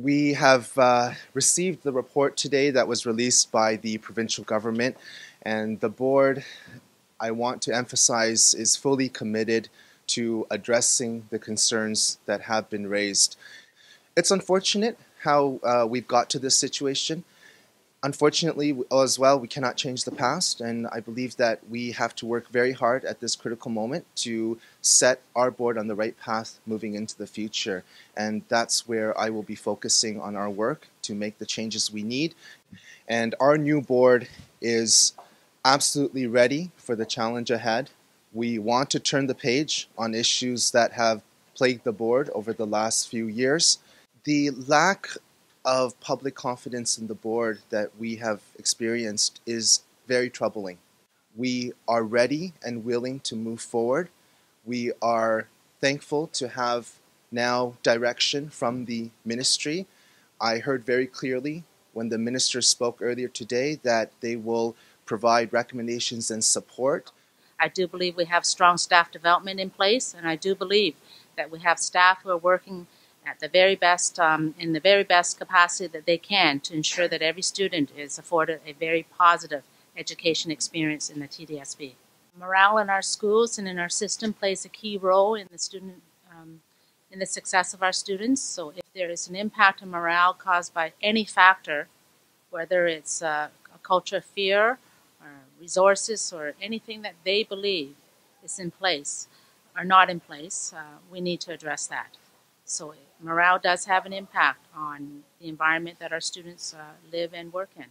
We have uh, received the report today that was released by the provincial government, and the board, I want to emphasize, is fully committed to addressing the concerns that have been raised. It's unfortunate how uh, we've got to this situation. Unfortunately, as well, we cannot change the past, and I believe that we have to work very hard at this critical moment to set our board on the right path moving into the future. And that's where I will be focusing on our work to make the changes we need. And our new board is absolutely ready for the challenge ahead. We want to turn the page on issues that have plagued the board over the last few years. The lack of public confidence in the board that we have experienced is very troubling. We are ready and willing to move forward. We are thankful to have now direction from the ministry. I heard very clearly when the minister spoke earlier today that they will provide recommendations and support. I do believe we have strong staff development in place, and I do believe that we have staff who are working at the very best, um, in the very best capacity that they can to ensure that every student is afforded a very positive education experience in the TDSB. Morale in our schools and in our system plays a key role in the student um, in the success of our students. So if there is an impact on morale caused by any factor, whether it's uh, a culture of fear, or resources, or anything that they believe is in place, or not in place, uh, we need to address that. So morale does have an impact on the environment that our students uh, live and work in.